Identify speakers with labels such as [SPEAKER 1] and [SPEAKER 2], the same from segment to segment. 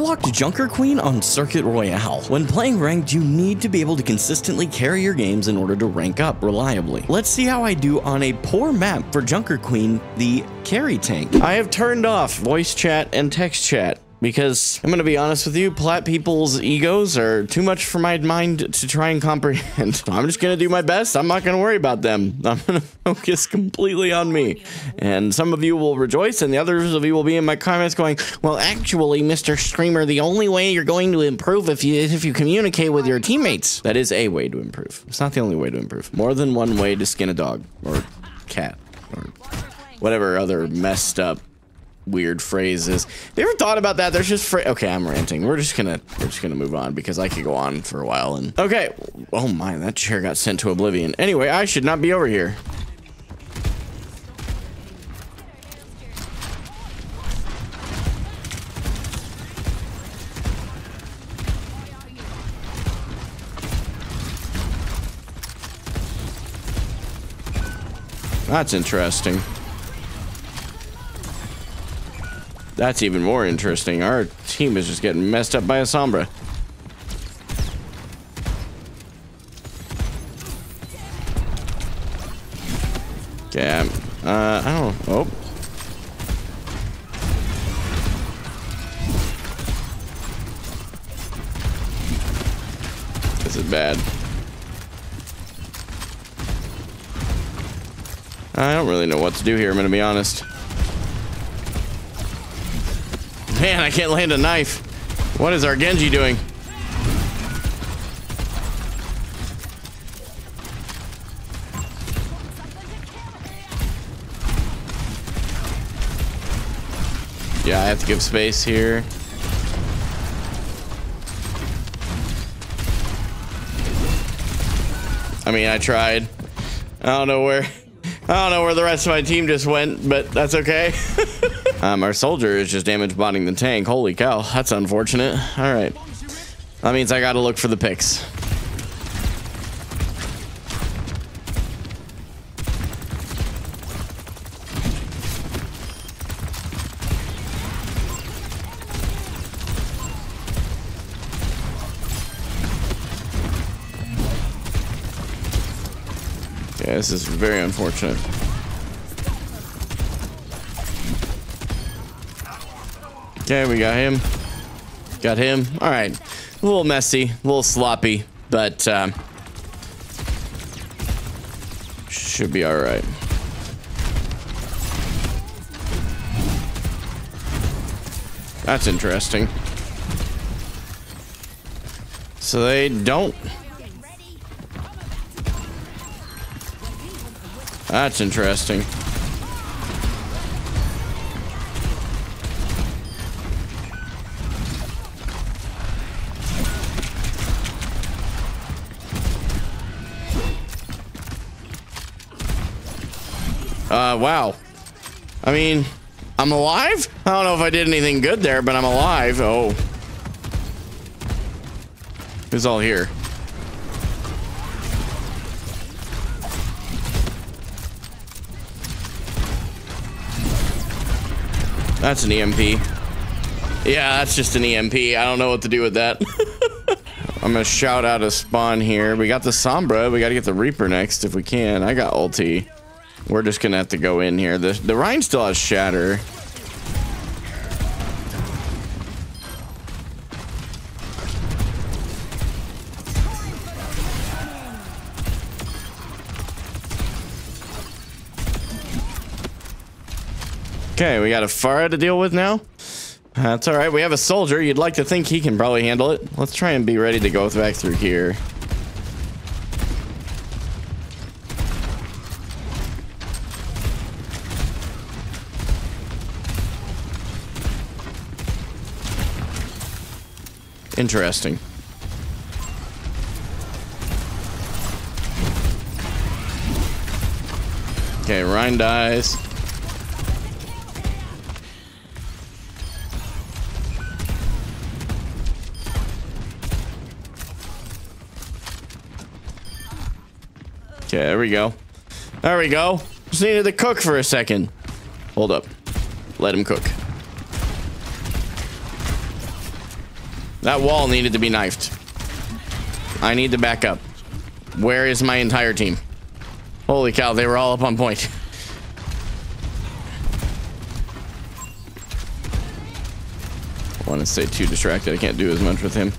[SPEAKER 1] locked Junker Queen on Circuit Royale. When playing ranked, you need to be able to consistently carry your games in order to rank up reliably. Let's see how I do on a poor map for Junker Queen, the carry tank. I have turned off voice chat and text chat because I'm gonna be honest with you, plat people's egos are too much for my mind to try and comprehend. I'm just gonna do my best. I'm not gonna worry about them. I'm gonna focus completely on me. And some of you will rejoice, and the others of you will be in my comments going, "Well, actually, Mr. Screamer, the only way you're going to improve if you if you communicate with your teammates. That is a way to improve. It's not the only way to improve. More than one way to skin a dog or cat or whatever other messed up weird phrases. You ever thought about that? There's just okay. I'm ranting. We're just gonna we're just gonna move on because I could go on for a while. And okay, oh my, that chair got sent to oblivion. Anyway, I should not be over here. That's interesting. That's even more interesting. Our team is just getting messed up by a Sombra. I'm, uh, I don't know. Oh. This is bad. I don't really know what to do here, I'm gonna be honest. Man, I can't land a knife. What is our Genji doing? Yeah, I have to give space here. I mean, I tried. I don't know where. I don't know where the rest of my team just went, but that's okay. um, our soldier is just damage botting the tank. Holy cow, that's unfortunate. All right. That means I gotta look for the picks. Yeah, this is very unfortunate. Okay, we got him. Got him. All right. A little messy, a little sloppy, but um, should be all right. That's interesting. So they don't That's interesting. Wow. I mean, I'm alive? I don't know if I did anything good there, but I'm alive. Oh. Who's all here? That's an EMP. Yeah, that's just an EMP. I don't know what to do with that. I'm gonna shout out a spawn here. We got the Sombra. We gotta get the Reaper next if we can. I got ulti. We're just gonna have to go in here. The, the Rein still has Shatter. Okay, we got a Pharah to deal with now. That's all right. We have a soldier. You'd like to think he can probably handle it. Let's try and be ready to go back through here. Interesting. Okay, Rein dies. Okay, there we go. There we go. Just needed to cook for a second. Hold up. Let him cook. That wall needed to be knifed. I need to back up. Where is my entire team? Holy cow, they were all up on point. I want to stay too distracted. I can't do as much with him.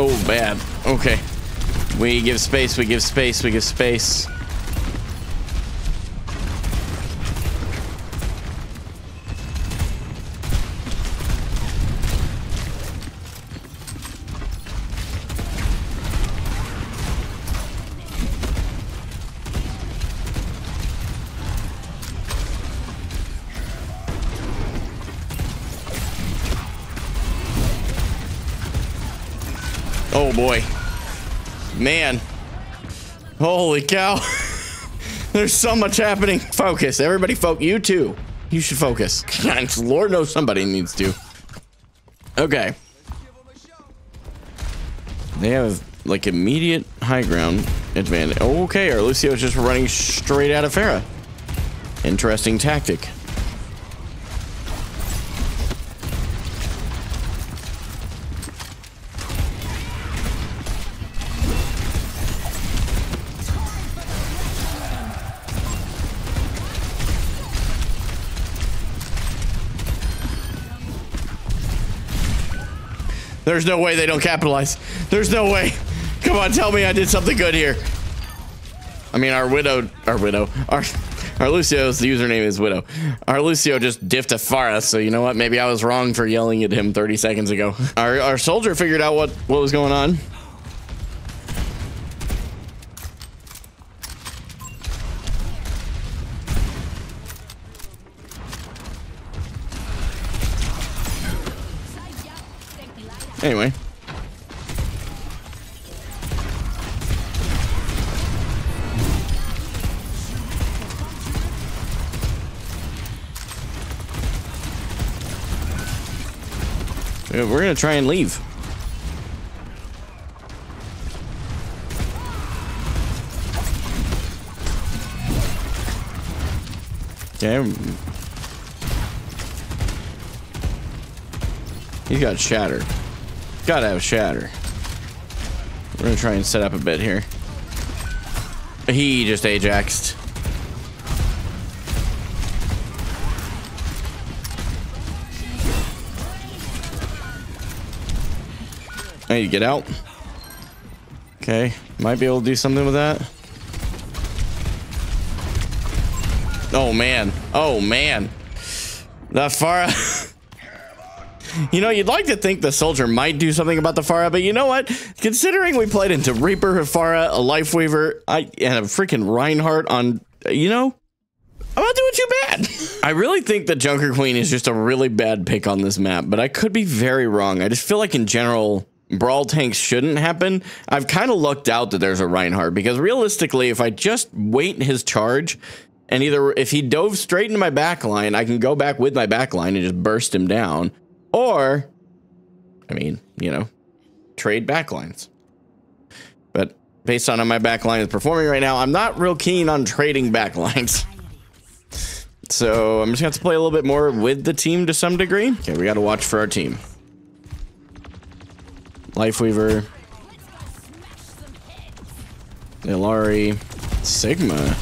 [SPEAKER 1] Oh, bad. Okay. We give space, we give space, we give space. Oh boy. Man. Holy cow. There's so much happening. Focus. Everybody focus. You too. You should focus. Lord knows somebody needs to. Okay. They have like immediate high ground advantage. Okay, our Lucio's just running straight out of Pharah. Interesting tactic. There's no way they don't capitalize. There's no way. Come on, tell me I did something good here. I mean, our widow, our widow, our, our Lucio's the username is widow. Our Lucio just diffed a Pharah, so you know what? Maybe I was wrong for yelling at him 30 seconds ago. Our, our soldier figured out what, what was going on. Anyway. We're gonna try and leave. Okay. He's got shatter. Gotta have shatter. We're gonna try and set up a bit here. He just ajaxed. I need to get out. Okay, might be able to do something with that. Oh man, oh man. That far. You know, you'd like to think the soldier might do something about the Pharah, but you know what? Considering we played into Reaper, Pharah, a Lifeweaver, I, and a freaking Reinhardt on, you know, I'm not doing too bad. I really think that Junker Queen is just a really bad pick on this map, but I could be very wrong. I just feel like in general, brawl tanks shouldn't happen. I've kind of lucked out that there's a Reinhardt because realistically, if I just wait his charge and either if he dove straight into my backline, I can go back with my backline and just burst him down. Or, I mean, you know, trade backlines. But based on how my backline is performing right now, I'm not real keen on trading backlines. So I'm just have to play a little bit more with the team to some degree. Okay, we gotta watch for our team. Lifeweaver. Illari. Sigma.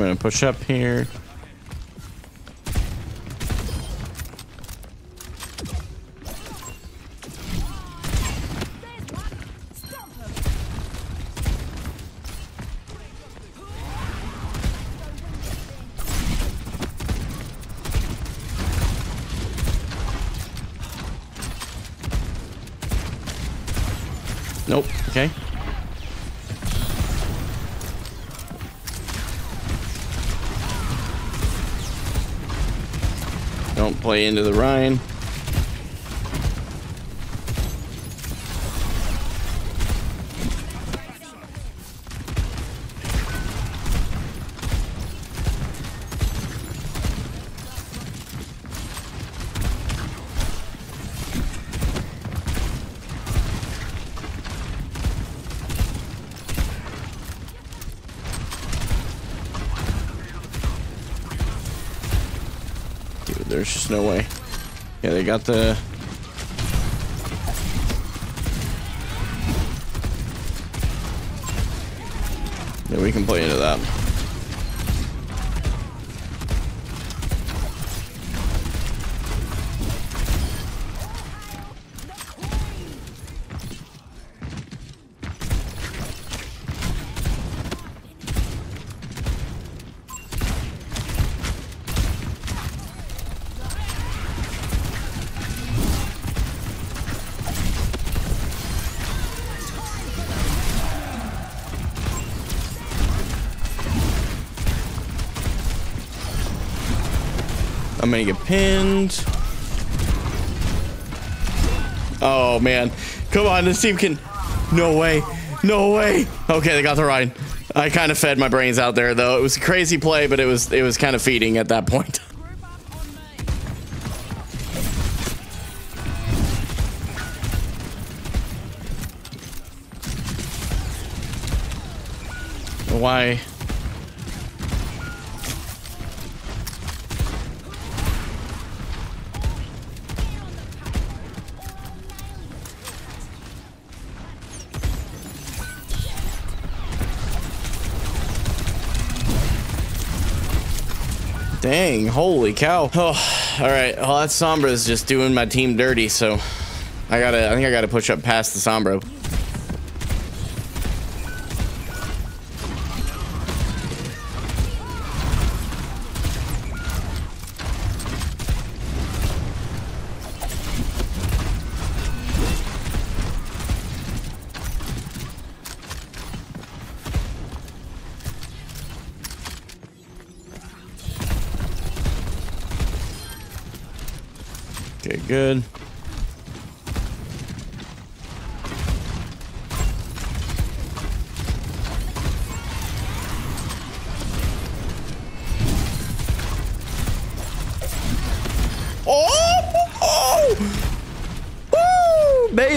[SPEAKER 1] I'm gonna push up here. Don't play into the Rein. There's just no way. Yeah, they got the... Yeah, we can play into that. I'm gonna get pinned. Oh man. Come on, this team can. No way. No way. Okay, they got the ride. I kind of fed my brains out there though. It was a crazy play, but it was it was kind of feeding at that point. Why? Dang, holy cow. Oh, all right. Well, that Sombra is just doing my team dirty, so I gotta, I think I gotta push up past the Sombra.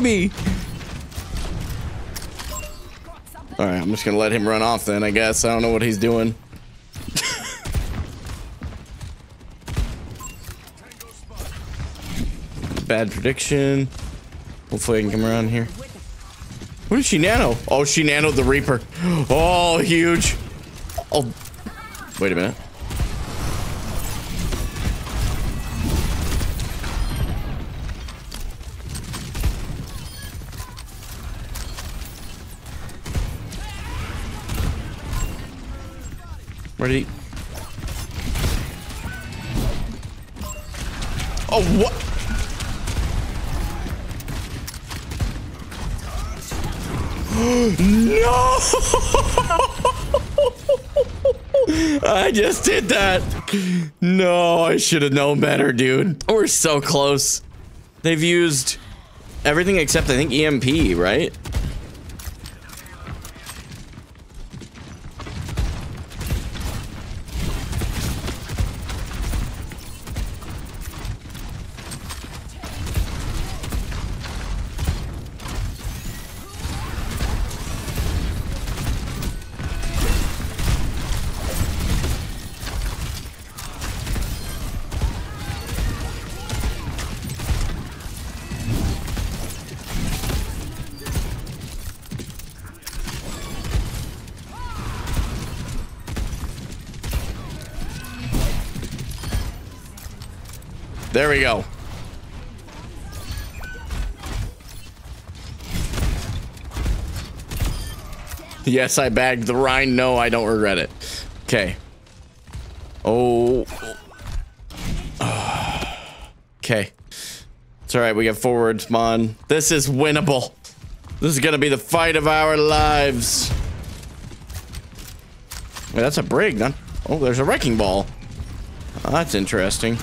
[SPEAKER 1] Baby! Alright, I'm just gonna let him run off then, I guess. I don't know what he's doing. bad prediction. Hopefully I can come around here. What did she nano? Oh, she nanoed the Reaper. Oh, huge. Oh, wait a minute. He? Oh, what? no! I just did that. No, I should have known better, dude. We're so close. They've used everything except, I think, EMP, right? There we go. Yes, I bagged the Rein. No, I don't regret it. Okay. Oh. Okay. It's all right. We got forward spawn. This is winnable. This is going to be the fight of our lives. Wait, that's a brig, then. Oh, there's a wrecking ball. Oh, that's interesting.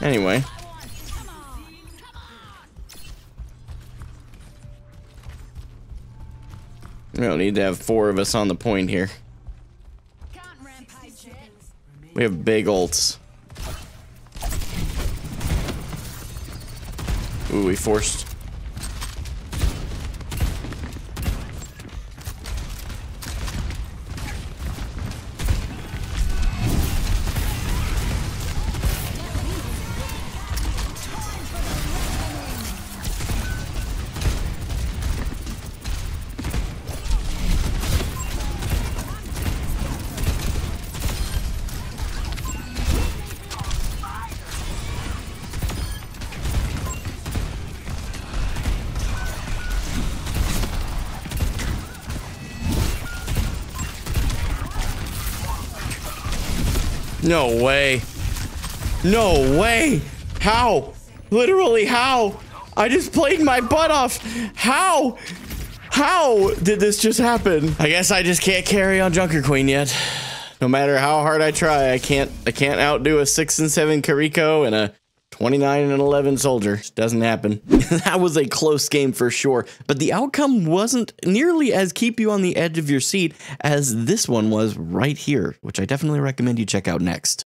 [SPEAKER 1] Anyway. We don't need to have four of us on the point here. We have big ults. Ooh, we forced No way. No way. How? Literally, how? I just played my butt off. How? How did this just happen? I guess I just can't carry on Junker Queen yet. No matter how hard I try, I can't I can't outdo a 6 and 7 Kiriko and a 29 and 11 soldier. Doesn't happen. that was a close game for sure, but the outcome wasn't nearly as keep you on the edge of your seat as this one was right here, which I definitely recommend you check out next.